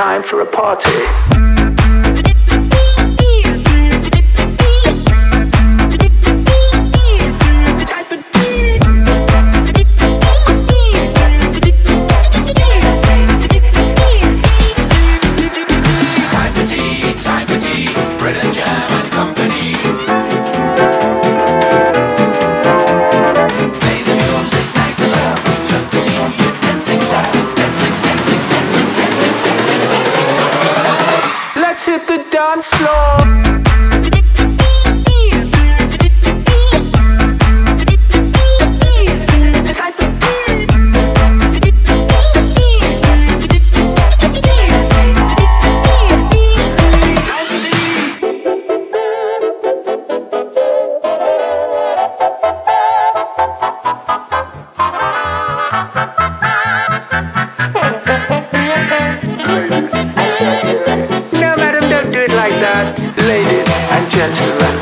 time for a party. Time for tea, time for tea, Britain, and dance floor. gentleman